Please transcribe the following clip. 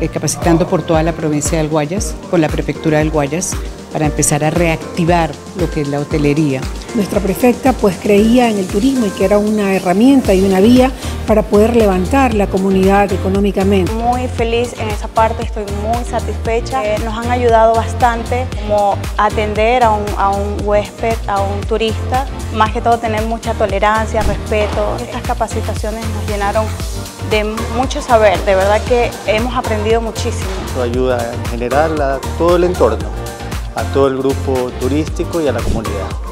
eh, capacitando por toda la provincia del Guayas, con la prefectura del Guayas, para empezar a reactivar lo que es la hotelería. Nuestra prefecta pues creía en el turismo y que era una herramienta y una vía para poder levantar la comunidad económicamente. Muy feliz en esa parte, estoy muy satisfecha. Eh, nos han ayudado bastante como atender a un, a un huésped, a un turista, más que todo tener mucha tolerancia, respeto. Estas capacitaciones nos llenaron de mucho saber, de verdad que hemos aprendido muchísimo. Esto ayuda en general a todo el entorno, a todo el grupo turístico y a la comunidad.